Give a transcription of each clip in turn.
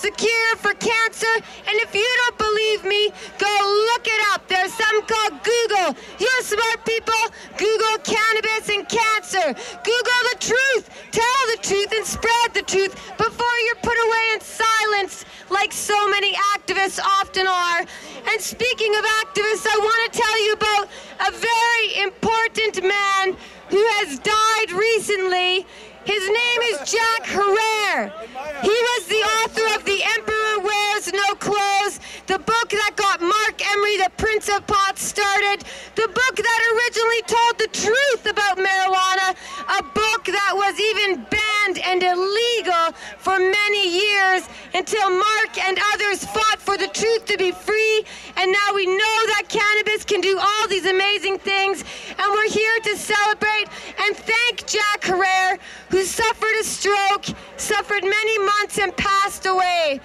The cure for cancer, and if you don't believe me, go look it up. There's something called Google. You're smart people. Google cannabis and cancer. Google the truth. Tell the truth and spread the truth before you're put away in silence like so many activists often are. And speaking of activists, I want to tell you about a very important man who has died recently. His name is Jack Herer. He was the book that got Marc Emery, the Prince of Pot, started, the book that originally told the truth about marijuana, a book that was even banned and illegal for many years until Mark and others fought for the truth to be free. And now we know that cannabis can do all these amazing things. And we're here to celebrate and thank Jack Herer, who suffered a stroke, suffered many months, and passed away.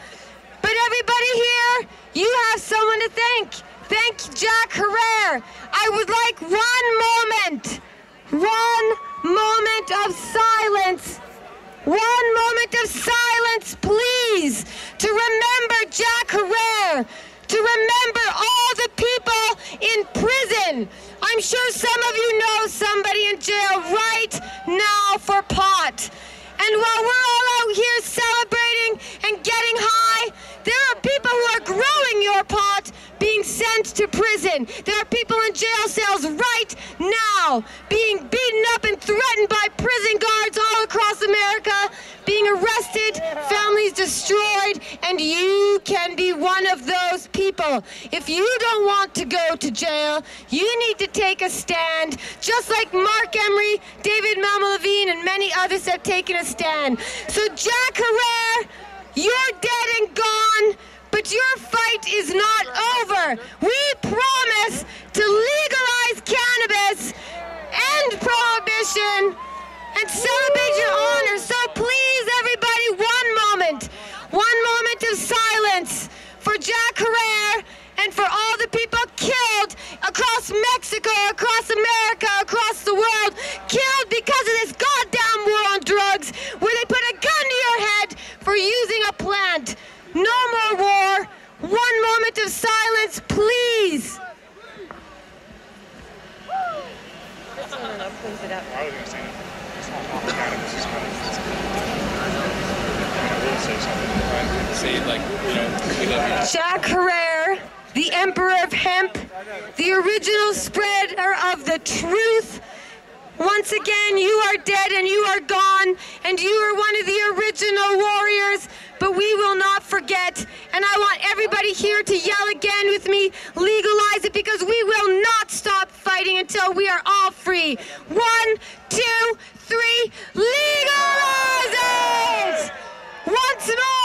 But everybody here, you have someone to thank. Thank Jack Herer. I would like one moment, one moment of silence. One moment of silence, please, to remember Jack Herer, to remember all the people in prison. I'm sure some of you know somebody in jail right now for pot. And while we're all out here celebrating and getting high, there are people who are growing your pot being sent to prison. There are people in jail cells right now being beaten up and threatened by prison guards all across America, being arrested, families destroyed, and you can be one of those people. If you don't want to go to jail, you need to take a stand, just like Marc Emery, David Malmo-Levine, and many others have taken a stand. So, Jack Herer, you're dead and gone, but your fight is not over. We promise to legalize cannabis, end prohibition, and celebrate your honor. So please, everybody, one moment, one moment of silence for Jack Herer and for all the people killed across Mexico, across America, across the world, killed because of this goddamn war on drugs, where they put a gun to your head for using a plant. No more war. One moment of silence, please. I was gonna say, it's not all cannabis is kind of. I will say something. Right? Say like, you know, we love you. Jack Herer, the Emperor of Hemp, the original spreader of the truth. Once again, you are dead and you are gone, and you are one of the original warriors, but we will not forget. And I want everybody here to yell again with me legalize it because we will not stop fighting until we are all free. One, two, three, legalize it! Once more,